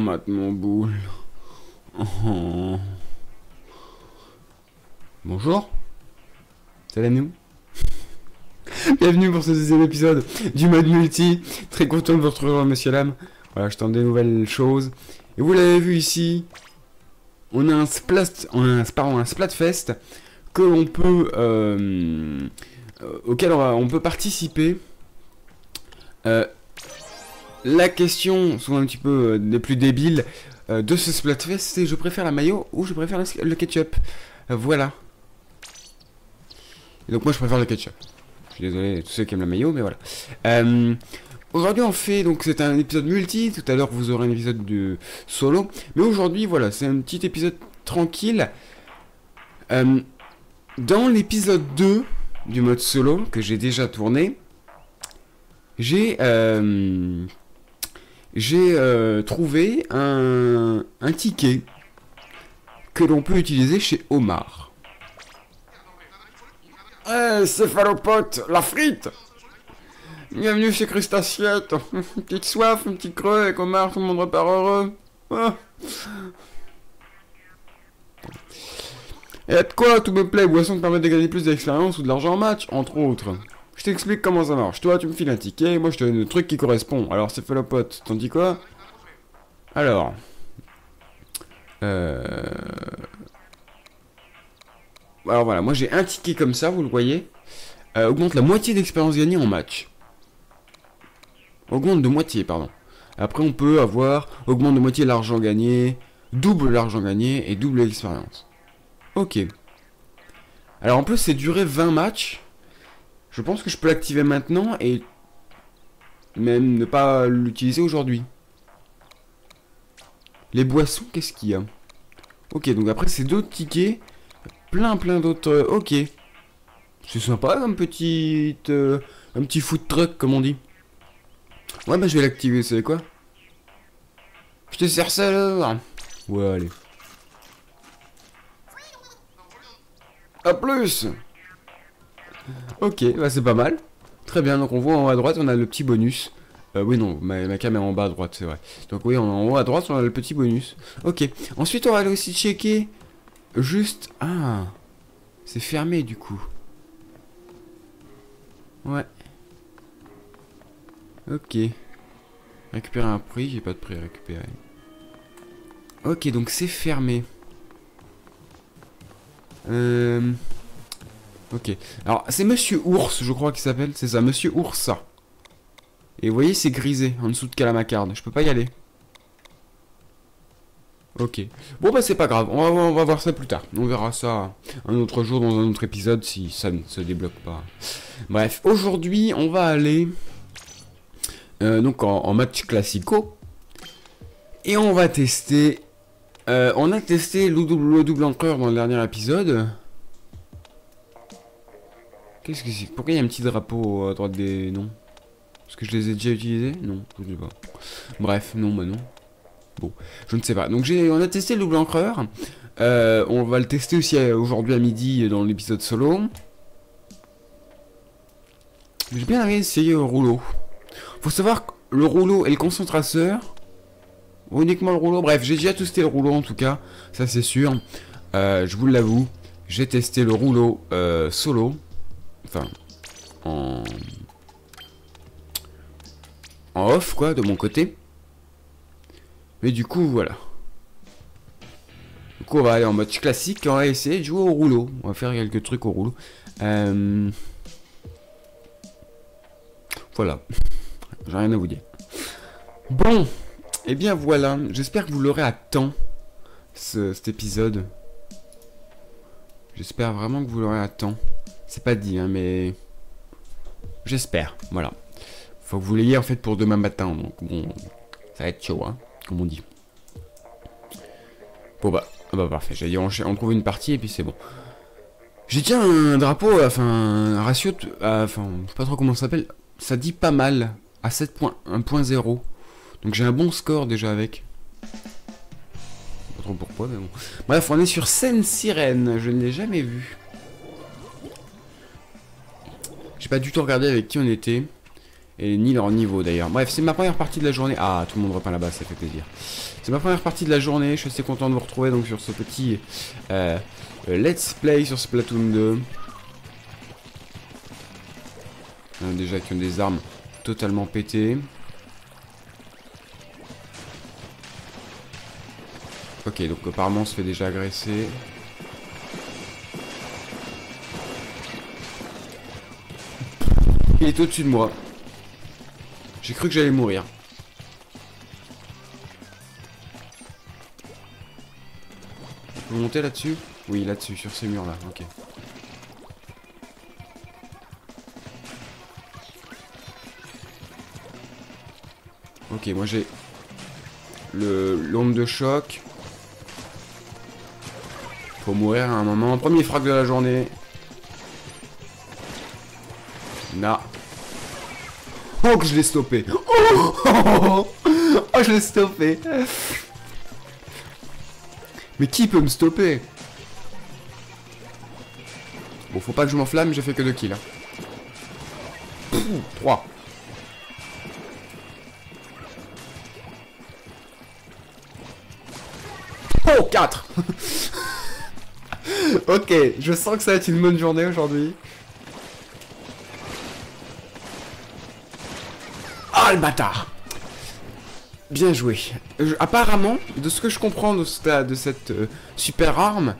Maintenant, boule. Oh. Bonjour. Salut nous. Bienvenue pour ce deuxième épisode du mode multi. Très content de vous retrouver, monsieur Lame. Voilà, je tente des nouvelles choses. Et vous l'avez vu ici, on a un splat, on a un, pardon, un splatfest que l'on peut, euh, euh, auquel on peut participer. Euh, la question, souvent un petit peu euh, des plus débiles, euh, de ce splatfest, c'est je préfère la mayo ou je préfère le, ketchup. Euh, voilà. Donc moi je préfère le ketchup. Je suis désolé tous ceux qui aiment la mayo, mais voilà. Aujourd'hui on fait, donc c'est un épisode multi, tout à l'heure vous aurez un épisode de solo, mais aujourd'hui voilà, c'est un petit épisode tranquille. Dans l'épisode 2 du mode solo, que j'ai déjà tourné, j'ai j'ai euh, trouvé un, un ticket que l'on peut utiliser chez Omar. Eh, céphalopote, la frite Bienvenue chez Crustaciette. Une petite soif, un petit creux avec Omar, tout le monde repart heureux. Ah. Et de quoi tout me plaît Boisson qui permet de gagner plus d'expérience ou de l'argent en match, entre autres. Je t'explique comment ça marche. Toi, tu me files un ticket, moi je te donne le truc qui correspond. Alors, céphalopote, t'en dis quoi Alors. Euh... Alors voilà, moi j'ai un ticket comme ça, vous le voyez. Euh, augmente la moitié d'expérience gagnée en match. Augmente de moitié, pardon. Après, on peut avoir augmente de moitié l'argent gagné, double l'argent gagné et double l'expérience. Ok. Alors en plus, c'est duré 20 matchs. Je pense que je peux l'activer maintenant et même ne pas l'utiliser aujourd'hui. Les boissons, qu'est-ce qu'il y a? Ok, donc après, c'est d'autres tickets. Plein, plein d'autres... euh, Ok. C'est sympa, un petit... euh, un petit food truck, comme on dit. Ouais, bah je vais l'activer, vous savez quoi? Je te sers ça alors Ouais, allez. À plus Ok, bah c'est pas mal. Très bien, donc on voit en haut à droite, on a le petit bonus. Euh, oui, non, ma, ma caméra en bas à droite, c'est vrai. Donc oui, en haut à droite, on a le petit bonus. Ok, ensuite on va aller aussi checker juste... Ah, c'est fermé du coup. Ouais. Ok. Récupérer un prix, j'ai pas de prix à récupérer. Ok, donc c'est fermé. Euh... Ok. Alors, c'est Monsieur Ours, je crois qu'il s'appelle. C'est ça, Monsieur Oursa. Et vous voyez, c'est grisé, en dessous de Calamacarde. Je peux pas y aller. Ok. Bon, bah, c'est pas grave. On va, on va voir ça plus tard. On verra ça un autre jour dans un autre épisode si ça ne se débloque pas. Bref, aujourd'hui, on va aller... euh, donc, en, match classico. Et on va tester... euh, on a testé le double, le double dans le dernier épisode. Qu'est-ce que c'est? Pourquoi il y a un petit drapeau à droite des noms? Est-ce que je les ai déjà utilisés? Non, je ne sais pas. Bref, non, bah non. Bon, je ne sais pas. Donc on a testé le double encreur. Euh, on va le tester aussi euh, aujourd'hui à midi dans l'épisode solo. J'ai bien essayer le rouleau. Faut savoir que le rouleau et le concentrateur. Uniquement le rouleau. Bref, j'ai déjà testé le rouleau en tout cas. Ça c'est sûr. Euh, je vous l'avoue. J'ai testé le rouleau euh, solo. Enfin, en... en off, quoi, de mon côté. Mais du coup, voilà. Du coup, on va aller en mode classique et on va essayer de jouer au rouleau. On va faire quelques trucs au rouleau. Euh, Voilà. J'ai rien à vous dire. Bon. Et bien voilà. J'espère que vous l'aurez à temps, ce- cet épisode. J'espère vraiment que vous l'aurez à temps. C'est pas dit, hein, mais... J'espère, voilà. Faut que vous l'ayez en fait pour demain matin, donc bon... Ça va être chaud, hein, comme on dit. Bon bah, ah bah parfait, j'ai dit on, trouve une partie et puis c'est bon. J'ai déjà un drapeau, enfin un ratio, euh, enfin je sais pas trop comment ça s'appelle, ça dit pas mal, à 7.1.0. Donc j'ai un bon score déjà avec. Pas trop pourquoi, mais bon. Bref, on est sur Scène Sirène, je ne l'ai jamais vu. J'ai pas du tout regardé avec qui on était. Et ni leur niveau d'ailleurs. Bref, c'est ma première partie de la journée. Ah, tout le monde repeint là-bas, ça fait plaisir. C'est ma première partie de la journée. Je suis assez content de vous retrouver donc sur ce petit euh, let's play sur Splatoon 2. On a déjà qui ont des armes totalement pétées. Ok, donc apparemment on se fait déjà agresser. Il est au-dessus de moi. J'ai cru que j'allais mourir. Vous montez là-dessus? Oui, là-dessus, sur ces murs-là, ok. Ok, moi j'ai le l'onde de choc. Faut mourir à un moment. Premier frag de la journée. Na. Oh, que je l'ai stoppé. Oh, oh, oh, je l'ai stoppé. Mais qui peut me stopper? Bon, faut pas que je m'enflamme, j'ai fait que 2 kills. Hein. 3. Oh, 4 Ok, je sens que ça va être une bonne journée aujourd'hui. Ah, le bâtard Bien joué. apparemment, de ce que je comprends de, cette euh, super arme,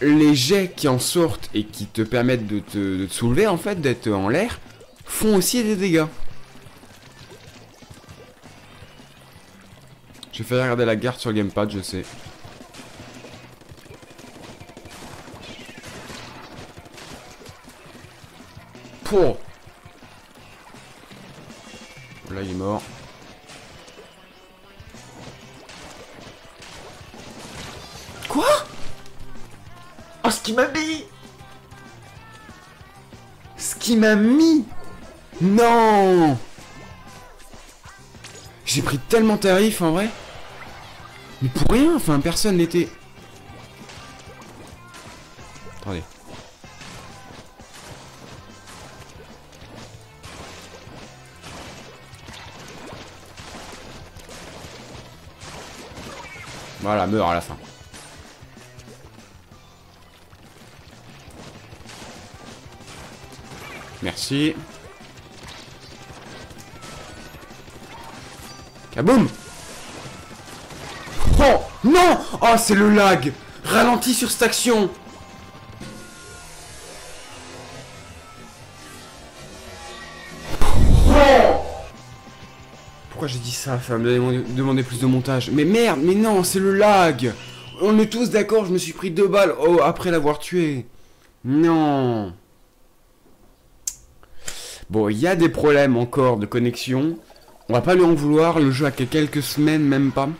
les jets qui en sortent et qui te permettent de te, de te soulever, en fait, d'être en l'air, font aussi des dégâts. J'ai fait regarder la garde sur le gamepad, je sais. Pour. Tellement tarif en vrai mais pour rien, enfin, personne n'était... Attendez. Voilà, meurt à la fin. Merci. Kaboum Oh Non. Oh, c'est le lag. Ralentis sur cette action. Pourquoi j'ai dit ça Ça va me demander plus de montage. Mais merde, mais non, c'est le lag. On est tous d'accord, je me suis pris deux balles. Oh, après l'avoir tué. Non. Bon, il y a des problèmes encore de connexion. On va pas lui en vouloir, le jeu a quelques semaines, même pas.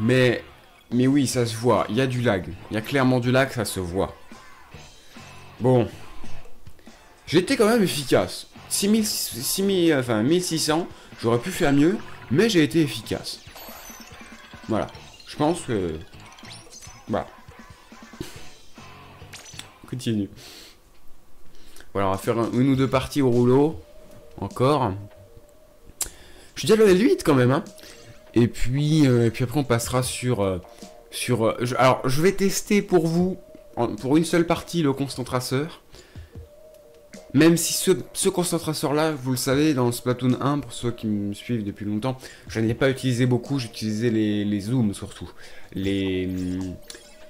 Mais, mais oui, ça se voit. Il y a du lag. Il y a clairement du lag, ça se voit. Bon. J'étais quand même efficace. 6000, enfin 1600, j'aurais pu faire mieux, mais j'ai été efficace. Voilà. Je pense que... Voilà. Continue. Voilà, on va faire une ou deux parties au rouleau. Encore. Je suis déjà level 8 quand même, hein. Et puis, euh, et puis après, on passera sur... Euh, sur euh, alors, je vais tester pour vous, pour une seule partie, le concentrateur. Même si ce, ce concentrateur-là, vous le savez, dans Splatoon 1, pour ceux qui me suivent depuis longtemps, je ne l'ai pas utilisé beaucoup, j'utilisais les, les zooms surtout. Les,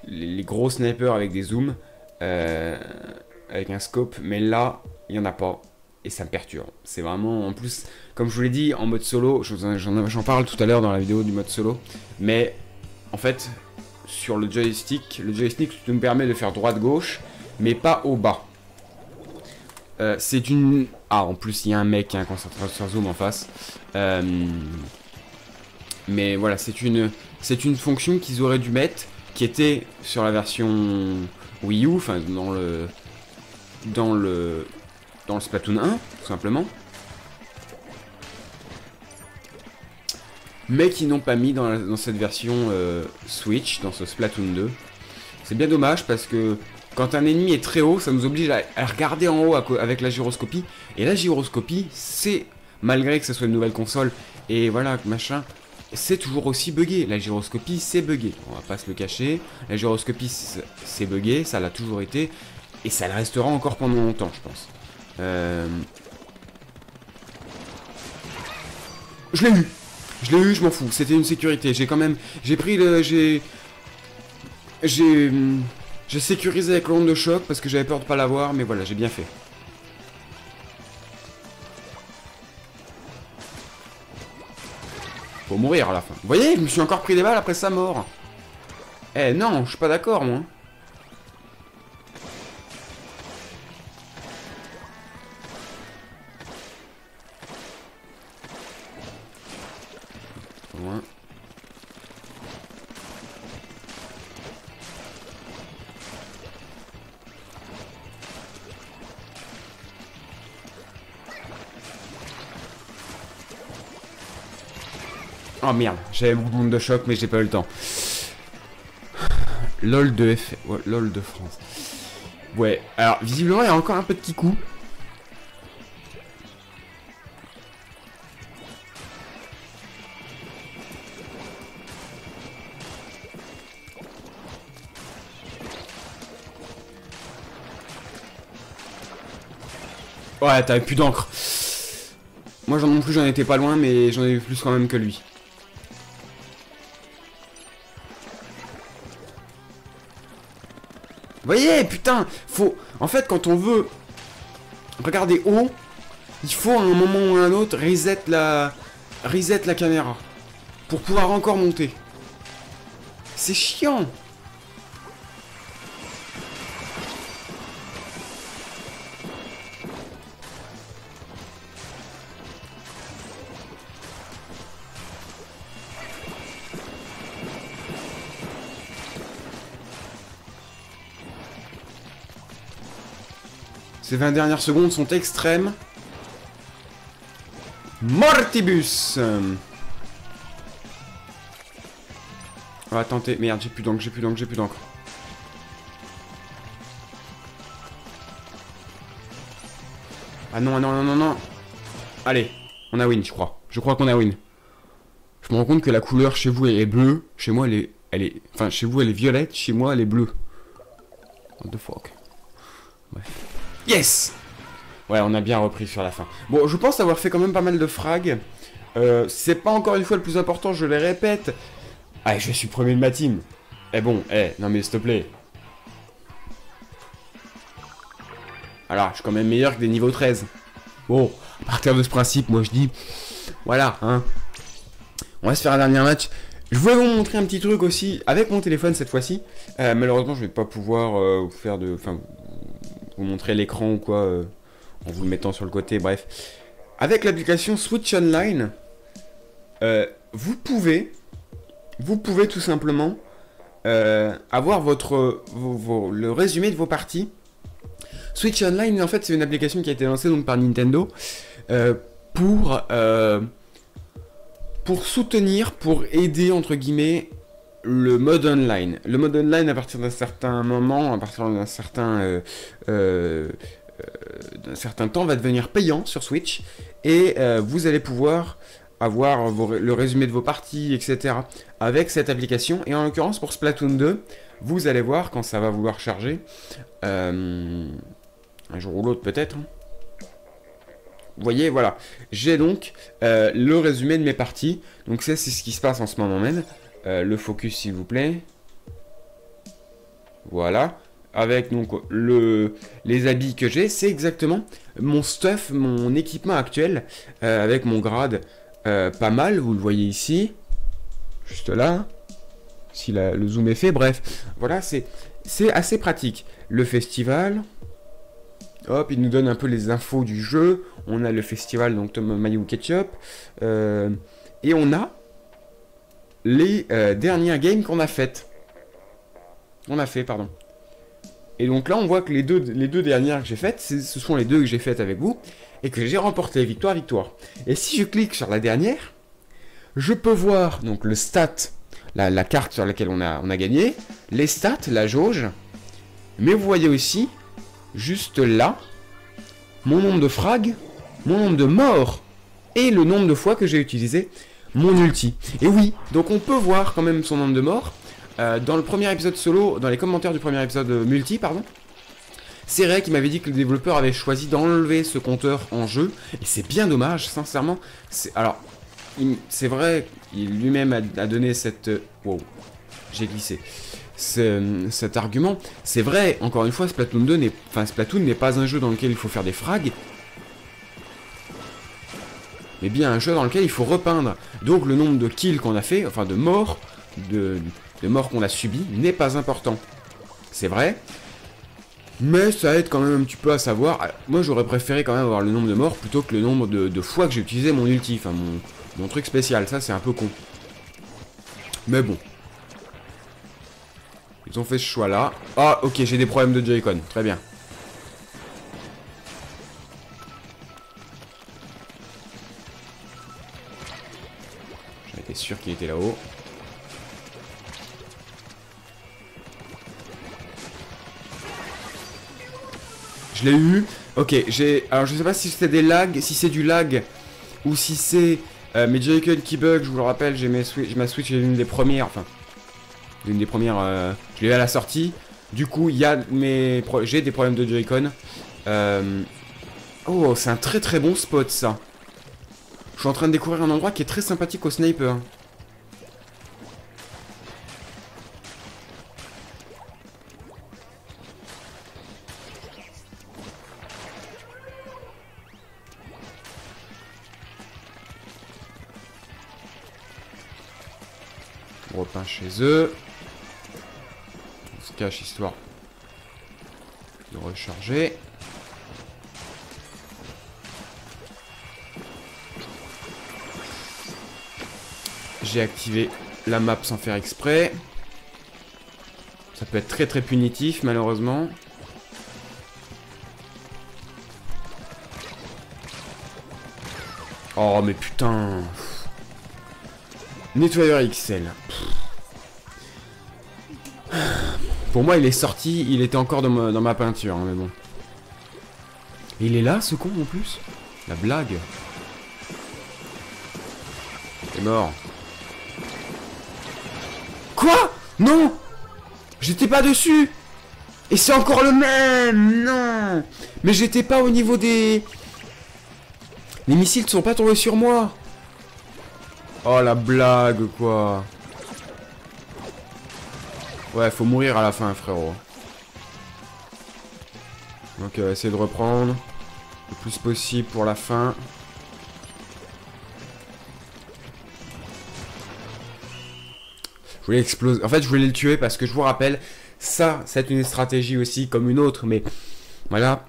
les, gros snipers avec des zooms, avec un scope, mais là, il n'y en a pas et ça me perturbe. C'est vraiment, en plus, comme je vous l'ai dit, en mode solo, j'en parle tout à l'heure dans la vidéo du mode solo, mais en fait, sur le joystick, le joystick me permet de faire droite-gauche, mais pas au bas. Euh, c'est une... Ah, en plus, il y a un mec qui a un concentrateur zoom en face. Euh, mais voilà, c'est une, c'est une fonction qu'ils auraient dû mettre, qui était sur la version Wii U, enfin, dans le... Dans le dans le Splatoon 1, tout simplement. Mais qui n'ont pas mis dans, cette version euh, Switch, dans ce Splatoon 2. C'est bien dommage parce que quand un ennemi est très haut, ça nous oblige à, regarder en haut avec la gyroscopie. Et la gyroscopie, c'est, malgré que ce soit une nouvelle console, et voilà, machin, c'est toujours aussi buggé. La gyroscopie, c'est buggé. On va pas se le cacher. La gyroscopie, c'est buggé, ça l'a toujours été. Et ça le restera encore pendant longtemps, je pense. Euh... Je l'ai eu Je l'ai eu, je m'en fous. C'était une sécurité. J'ai quand même... J'ai pris le... J'ai... J'ai... J'ai sécurisé avec l'onde de choc parce que j'avais peur de pas l'avoir, mais voilà, j'ai bien fait. Faut mourir à la fin. Vous voyez, je me suis encore pris des balles après sa mort. Eh non, je suis pas d'accord, moi. Oh merde, j'avais mon monde de choc mais j'ai pas eu le temps. LOL de F... LOL de France. Ouais, alors visiblement il y a encore un peu de kikou. Ouais, t'avais plus d'encre. Moi j'en non plus j'en étais pas loin mais j'en ai eu plus quand même que lui. Voyez, putain, faut... En fait, quand on veut regarder haut, il faut à un moment ou à un autre reset la... Reset la caméra. Pour pouvoir encore monter. C'est chiant. Ces 20 dernières secondes sont extrêmes. Mortibus On va tenter. Merde, j'ai plus d'encre, j'ai plus d'encre, j'ai plus d'encre. Ah non, non, non, non, non. Allez, on a win, je crois. Je crois qu'on a win. Je me rends compte que la couleur chez vous elle est bleue. Chez moi, elle est... Elle est... Enfin, chez vous, elle est violette. Chez moi, elle est bleue. What the fuck. Yes Ouais, on a bien repris sur la fin. Bon, je pense avoir fait quand même pas mal de frags. Euh, c'est pas encore une fois le plus important, je les répète. Ah, je suis premier de ma team. Eh bon, eh, non mais s'il te plaît. Alors, je suis quand même meilleur que des niveaux 13. Bon, à partir de ce principe, moi je dis... Voilà, hein. On va se faire un dernier match. Je voulais vous montrer un petit truc aussi, avec mon téléphone cette fois-ci. Euh, malheureusement, je vais pas pouvoir euh, vous faire de... Enfin, vous montrer l'écran ou quoi, euh, en vous le mettant sur le côté, bref. Avec l'application Switch Online, euh, vous pouvez, vous pouvez tout simplement euh, avoir votre, le résumé de vos parties. Switch Online, en fait, c'est une application qui a été lancée donc par Nintendo pour pour soutenir, pour aider entre guillemets le mode online. Le mode online, à partir d'un certain moment, à partir d'un certain, euh, euh, euh, d'un certain temps, va devenir payant sur Switch. Et vous allez pouvoir avoir le résumé de vos parties, etc. avec cette application. Et en l'occurrence, pour Splatoon 2, vous allez voir quand ça va vouloir charger. un jour ou l'autre peut-être. hein. Vous voyez, voilà. J'ai donc le résumé de mes parties. Donc ça, c'est ce qui se passe en ce moment même. Euh, le focus s'il vous plaît. Voilà. Avec donc le, les habits que j'ai, c'est exactement mon stuff, mon équipement actuel, euh, avec mon grade euh, pas mal, vous le voyez ici, juste là, si le zoom est fait, bref, voilà, c'est assez pratique. Le festival, hop, il nous donne un peu les infos du jeu, on a le festival, donc Tom Mayo Ketchup, et on a les euh, dernières games qu'on a faites. On a fait, pardon. Et donc là, on voit que les deux, dernières que j'ai faites, ce sont les deux que j'ai faites avec vous, et que j'ai remporté victoire, victoire. Et si je clique sur la dernière, je peux voir donc le stat, la, la carte sur laquelle on a, on a gagné, les stats, la jauge, Mais vous voyez aussi, juste là, mon nombre de frags, mon nombre de morts et le nombre de fois que j'ai utilisé mon ulti. Et oui, donc on peut voir quand même son nombre de morts. Euh, dans le premier épisode solo, dans les commentaires du premier épisode euh, multi, pardon, c'est vrai qu'il m'avait dit que le développeur avait choisi d'enlever ce compteur en jeu, et c'est bien dommage, sincèrement. Alors, c'est vrai, il lui-même a, donné cette... Euh, wow, j'ai glissé. cet argument, c'est vrai, encore une fois, Splatoon 2 n'est... N'est pas un jeu dans lequel il faut faire des frags, mais bien un jeu dans lequel il faut repeindre. Donc le nombre de kills qu'on a fait, enfin de morts, de, morts qu'on a subies, n'est pas important. C'est vrai, mais ça aide quand même un petit peu à savoir. Moi j'aurais préféré quand même avoir le nombre de morts plutôt que le nombre de, fois que j'ai utilisé mon ulti, enfin mon, mon truc spécial. Ça c'est un peu con. Mais bon. Ils ont fait ce choix là. Ah ok j'ai des problèmes de Joy-Con. Très bien. Sûr qu'il était là-haut. Je l'ai eu. Ok, j'ai... Alors, je sais pas si c'était des lags, si c'est du lag, ou si c'est... Mes Joy-Con qui bug, je vous le rappelle, j'ai ma Switch, j'ai une des premières, enfin... Une des premières... Euh, je l'ai eu à la sortie. Du coup, il y a mes... J'ai des problèmes de Joy-Con. Euh... Oh, c'est un très très bon spot, ça. Je suis en train de découvrir un endroit qui est très sympathique au sniper. Repeint chez eux. On se cache histoire de recharger. J'ai activé la map sans faire exprès. Ça peut être très très punitif malheureusement. Oh mais putain Nettoyeur XL. Pour moi il est sorti, il était encore dans ma, peinture, hein, mais bon. il est là ce con en plus? La blague. Il est mort. Non J'étais pas dessus Et c'est encore le même Non Mais j'étais pas au niveau des... Les missiles ne sont pas tombés sur moi Oh la blague quoi Ouais, faut mourir à la fin, frérot. Donc, on va essayer de reprendre le plus possible pour la fin. Je voulais exploser. En fait, je voulais le tuer parce que je vous rappelle, ça, c'est une stratégie aussi comme une autre. Mais voilà,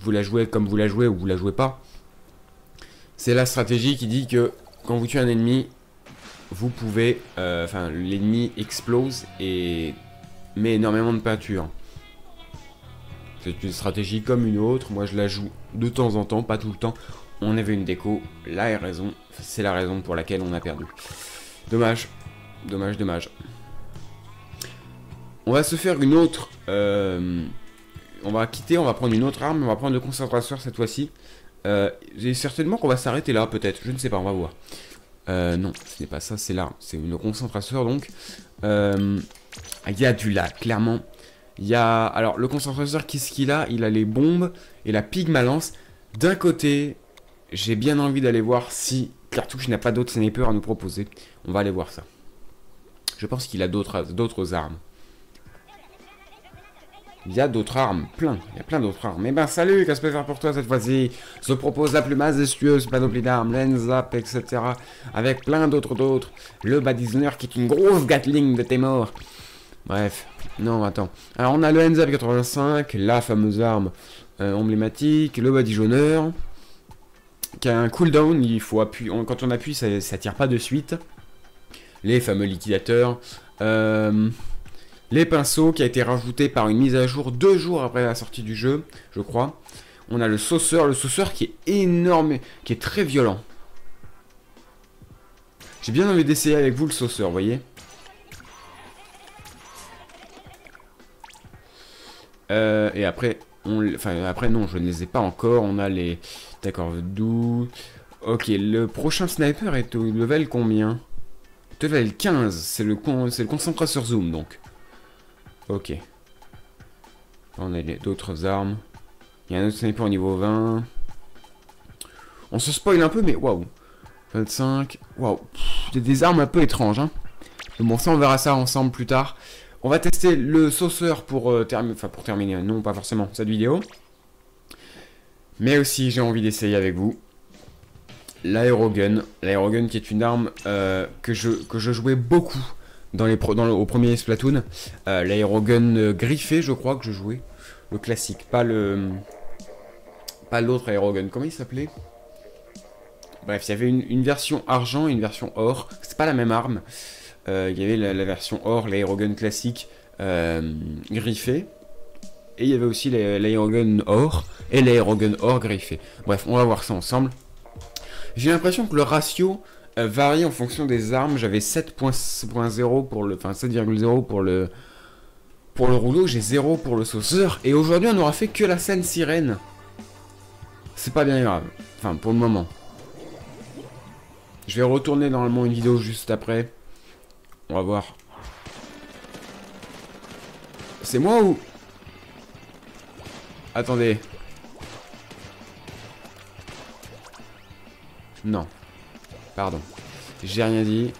vous la jouez comme vous la jouez ou vous la jouez pas. C'est la stratégie qui dit que quand vous tuez un ennemi, vous pouvez, euh, enfin, l'ennemi explose et met énormément de peinture. C'est une stratégie comme une autre. Moi, je la joue de temps en temps, pas tout le temps. On avait une déco. Là est raison. C'est la raison pour laquelle on a perdu. Dommage. Dommage, dommage. On va se faire une autre... Euh, on va quitter, on va prendre une autre arme, on va prendre le concentrateur cette fois-ci. Euh, certainement qu'on va s'arrêter là, peut-être. Je ne sais pas, on va voir. Euh, non, ce n'est pas ça, c'est là. C'est une concentrateur, donc. Il y a du lac, clairement. Il y a... Alors, le concentrateur, qu'est-ce qu'il a? Il a les bombes et la pigmalance. D'un côté, j'ai bien envie d'aller voir si Cartouche n'a pas d'autres snipers à nous proposer. On va aller voir ça. Je pense qu'il a d'autres armes. Il y a d'autres armes, plein, il y a plein d'autres armes. Eh ben salut, qu'est-ce que je peux faire pour toi cette fois-ci? Se propose la plus majestueuse panoplie d'armes, l'Enzap, etc. Avec plein d'autres d'autres. Le Badisoner qui est une grosse Gatling de tes morts. Bref, non, attends. Alors on a le Enzap 85, la fameuse arme euh, emblématique, le Badigeonneur, qui a un cooldown, il faut appuyer, quand on appuie ça, ça tire pas de suite les fameux liquidateurs, euh, les pinceaux qui a été rajouté par une mise à jour deux jours après la sortie du jeu, je crois. On a le sauceur, le sauceur qui est énorme, qui est très violent. J'ai bien envie d'essayer avec vous le sauceur, voyez Euh, et après, enfin, après, non, je ne les ai pas encore. On a les... D'accord, d'où... Ok, le prochain sniper est au level combien? Level 15, c'est le, con, le concentré sur zoom, donc. Ok. On a d'autres armes. Il y a un autre sniper au niveau 20. On se spoil un peu, mais waouh. 25. Waouh. Des armes un peu étranges. Hein. bon, ça, on verra ça ensemble plus tard. On va tester le sauceur pour, euh, enfin, pour terminer. Non, pas forcément cette vidéo. Mais aussi, j'ai envie d'essayer avec vous l'aérogun. L'aérogun qui est une arme euh, que, je, jouais beaucoup dans le, au premier Splatoon. Euh, l'aérogun griffé, je crois que je jouais. Le classique, pas le... Pas l'autre aérogun. Comment il s'appelait? Bref, il y avait une, version argent et une version or. C'est pas la même arme. Euh, il y avait la, version or, l'aérogun classique griffé. Et il y avait aussi l'aérogun or et l'aérogun or griffé. Bref, on va voir ça ensemble. J'ai l'impression que le ratio euh, varie en fonction des armes. J'avais 7.0 pour le. Enfin 7,0 pour le. Pour le rouleau, j'ai 0 pour le sauceur. Et aujourd'hui, on n'aura fait que la scène sirène. C'est pas bien grave. Enfin, pour le moment. Je vais retourner normalement une vidéo juste après. On va voir. C'est moi ou... Attendez. Non. Pardon. J'ai rien dit.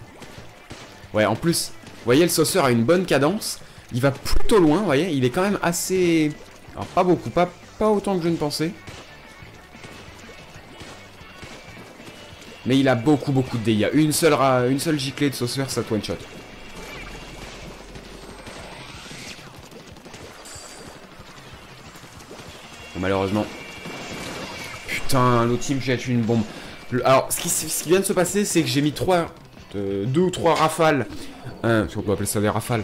Ouais, en plus, vous voyez, le sauceur a une bonne cadence. Il va plutôt loin, vous voyez. Il est quand même assez... Alors, pas beaucoup, pas, autant que je ne pensais. Mais il a beaucoup, beaucoup de dégâts. Une seule, une giclée de sauceur, ça one shot. Bon, malheureusement. Putain, l'autre team jette une bombe. Alors, ce qui, vient de se passer, c'est que j'ai mis trois, euh, deux ou trois rafales, hein, si on peut appeler ça des rafales,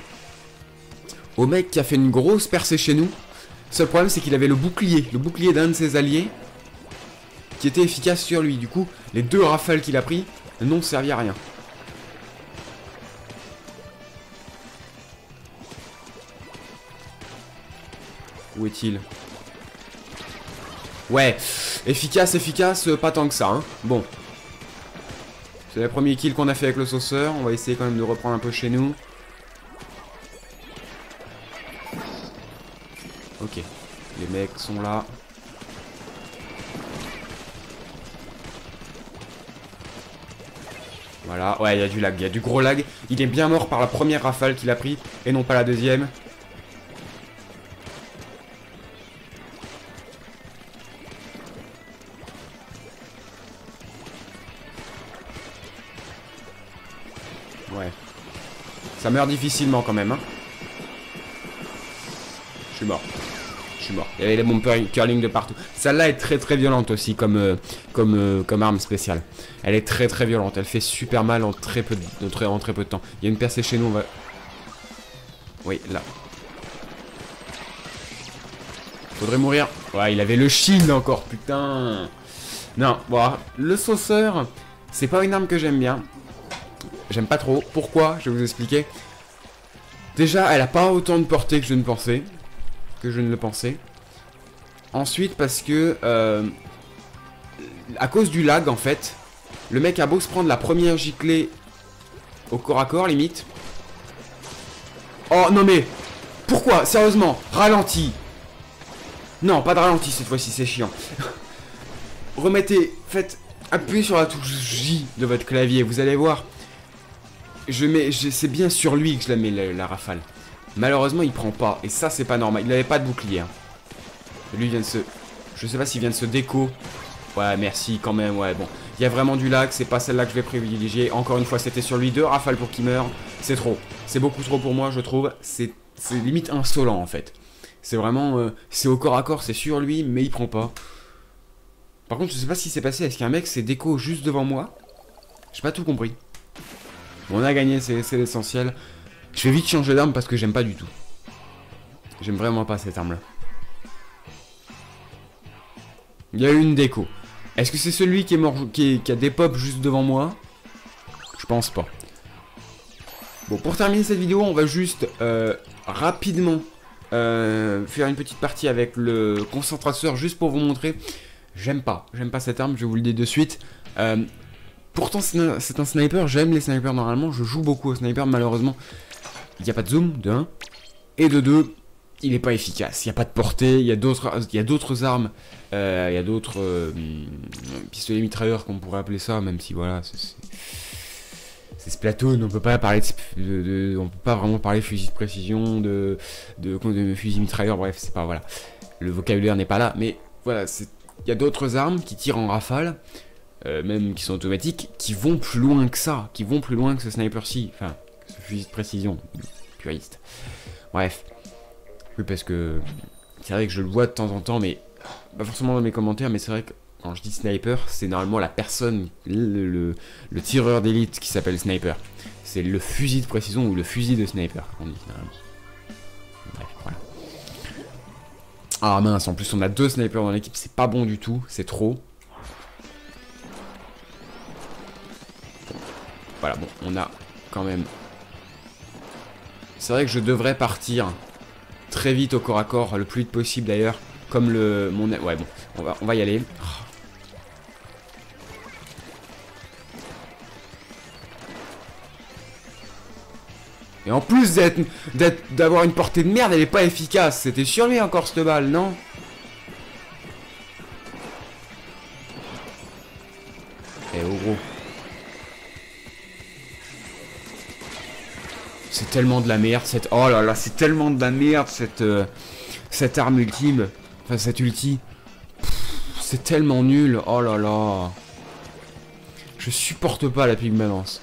au mec qui a fait une grosse percée chez nous. Seul problème, c'est qu'il avait le bouclier, le bouclier d'un de ses alliés, qui était efficace sur lui. Du coup, les deux rafales qu'il a pris n'ont servi à rien. Où est-il? Ouais, efficace, efficace, pas tant que ça. Hein. Bon. C'est le premier kill qu'on a fait avec le sauceur. On va essayer quand même de reprendre un peu chez nous. Ok. Les mecs sont là. Voilà, ouais, il y a du lag, il y a du gros lag. Il est bien mort par la première rafale qu'il a pris et non pas la deuxième. Ça meurt difficilement quand même. Hein. Je suis mort. Je suis mort. Il y avait les bombes curling de partout. Celle-là est très très violente aussi comme, euh, comme, euh, comme arme spéciale. Elle est très très violente. Elle fait super mal en très peu de, en très peu de temps. Il y a une percée chez nous. On va... Oui, là. Faudrait mourir. Ouais, il avait le shield encore, putain. Non, bon, le sauceur, c'est pas une arme que j'aime bien. J'aime pas trop. Pourquoi Je vais vous expliquer. Déjà, elle a pas autant de portée que je ne pensais. Que je ne le pensais. Ensuite, parce que... Euh, à cause du lag, en fait, le mec a beau se prendre la première giclée au corps à corps, limite. Oh, non mais... Pourquoi? Sérieusement, ralenti. Non, pas de ralenti cette fois-ci, c'est chiant. Remettez, faites, appuyez sur la touche J de votre clavier, vous allez voir je mets, c'est bien sur lui que je la mets la, rafale. Malheureusement, il prend pas. Et ça, c'est pas normal. Il n'avait pas de bouclier. Hein. Lui, vient de se... Je sais pas s'il vient de se déco. Ouais, merci quand même. Ouais, bon. Il y a vraiment du lag. C'est pas celle-là que je vais privilégier. Encore une fois, c'était sur lui. Deux rafales pour qu'il meure. C'est trop. C'est beaucoup trop pour moi, je trouve. C'est limite insolent, en fait. C'est vraiment... Euh, c'est au corps à corps. C'est sur lui, mais il prend pas. Par contre, je sais pas ce qui s'est passé. Est-ce qu'un mec s'est déco juste devant moi? J'ai pas tout compris on a gagné, c'est l'essentiel. Je vais vite changer d'arme parce que j'aime pas du tout. J'aime vraiment pas cette arme-là. Il y a eu une déco. Est-ce que c'est celui qui est mort, qui, a des pops juste devant moi? Je pense pas. Bon, pour terminer cette vidéo, on va juste euh, rapidement euh, faire une petite partie avec le concentrateur juste pour vous montrer. J'aime pas, j'aime pas cette arme, je vous le dis de suite. Euh, pourtant c'est un, sniper, j'aime les snipers. Normalement, je joue beaucoup au sniper, malheureusement. Il n'y a pas de zoom, de 1. Et de 2, il n'est pas efficace, il n'y a pas de portée, il y a d'autres armes, euh, il y a d'autres pistolets mitrailleurs qu'on pourrait appeler ça, même si voilà, c'est c'est Splatoon, on peut pas parler de, on peut pas vraiment parler de fusil de précision, de, de, de fusil mitrailleur, bref, c'est pas voilà. Le vocabulaire n'est pas là, mais voilà, il y a d'autres armes qui tirent en rafale, euh, même qui sont automatiques, qui vont plus loin que ça, qui vont plus loin que ce sniper-ci, enfin, ce fusil de précision, puriste. Bref. Oui, parce que c'est vrai que je le vois de temps en temps, mais pas forcément dans mes commentaires, mais c'est vrai que quand je dis sniper, c'est normalement la personne, le, tireur d'élite qui s'appelle sniper. C'est le fusil de précision ou le fusil de sniper qu'on dit Bref, voilà. Ah mince, en plus on a deux snipers dans l'équipe, c'est pas bon du tout, c'est trop. Voilà, bon, on a quand même... C'est vrai que je devrais partir très vite au corps à corps, le plus vite possible d'ailleurs, comme le... Mon... Ouais, bon, on va, on va y aller. Et en plus d'avoir une portée de merde, elle est pas efficace. C'était sur lui encore cette balle, non? Tellement de la merde cette... Oh là là, c'est tellement de la merde cette... Euh, cette arme ultime. Enfin cette ulti. C'est tellement nul. Oh là là. Je supporte pas la pigmence.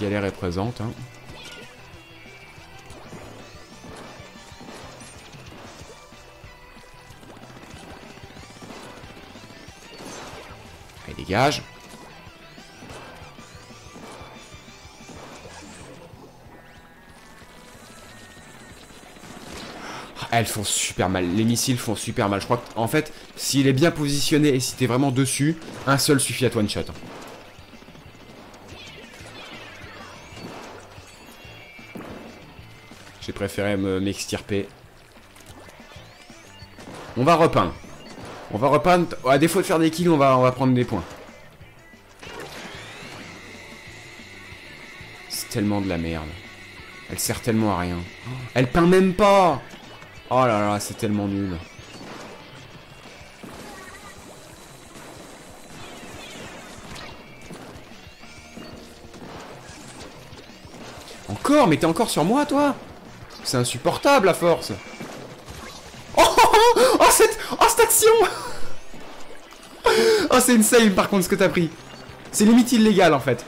galère est présente. Hein. Dégage. Elles font super mal. Les missiles font super mal. Je crois qu'en fait, s'il est bien positionné et si t'es vraiment dessus, un seul suffit à one shot. J'ai préféré m'extirper. on va repeindre. On va repeindre. À défaut de faire des kills, on va, on va prendre des points. Tellement de la merde. Elle sert tellement à rien. Elle peint même pas Oh là là, c'est tellement nul. Encore Mais t'es encore sur moi, toi? C'est insupportable à force. Oh, oh, oh, oh, cette, oh, cette action Oh, c'est une save par contre ce que t'as pris. C'est limite illégal en fait.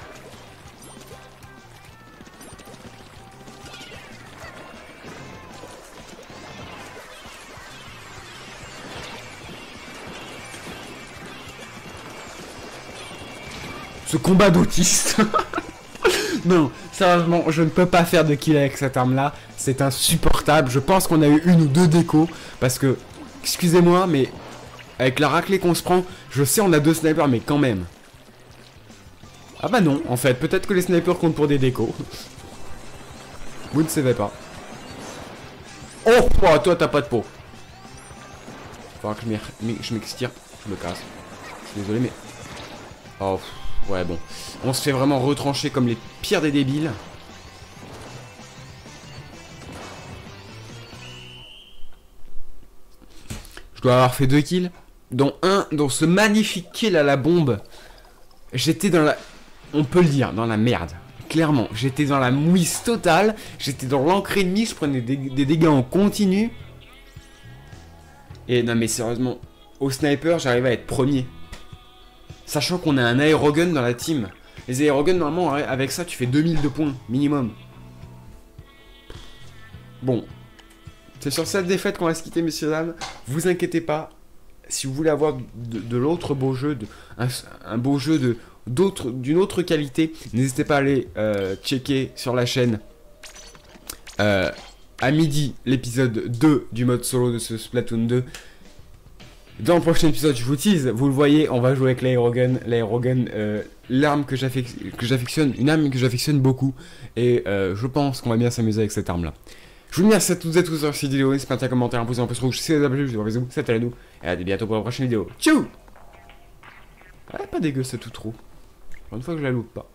Combat d'autiste Non, sérieusement, je ne peux pas faire de kill avec cette arme-là. C'est insupportable. Je pense qu'on a eu une ou deux décos. Parce que, excusez-moi, mais avec la raclée qu'on se prend, je sais on a deux snipers, mais quand même. Ah bah non, en fait. Peut-être que les snipers comptent pour des décos. Vous ne savez pas. Oh, oh toi, t'as pas de peau. Faudra que je m'extire. Je me casse. Désolé, mais... Oh... Ouais, bon. On se fait vraiment retrancher comme les pires des débiles. Je dois avoir fait deux kills. Dont un, dans ce magnifique kill à la bombe. J'étais dans la... On peut le dire, dans la merde. Clairement, j'étais dans la mouisse totale. J'étais dans l'encre ennemie. Je prenais des dégâts en continu. Et non mais sérieusement, au sniper, j'arrivais à être premier. Sachant qu'on a un aérogun dans la team. Les aéroguns, normalement, avec ça, tu fais 2000 de points, minimum. Bon. C'est sur cette défaite qu'on va se quitter, messieurs dames. Vous inquiétez pas. Si vous voulez avoir de, l'autre beau jeu, un, beau jeu d'une autre qualité, n'hésitez pas à aller euh, checker sur la chaîne euh, à midi l'épisode 2 du mode solo de ce Splatoon 2 Dans le prochain épisode, je vous tease, vous le voyez, on va jouer avec l'aérogun. L'aérogun, euh, l'arme que j'affec- que j'affectionne, une arme que j'affectionne beaucoup. Et euh, je pense qu'on va bien s'amuser avec cette arme-là. Je vous remercie à toutes et à tous sur cette vidéo. N'hésitez pas à mettre un commentaire, un pouce pouce rouge si vous avez apprécié. Je vous dis un bisou, c'était nous. Et à bientôt pour la prochaine vidéo. Tchou Ouais, pas dégueu, c'est tout trop. Une fois que je la loupe pas.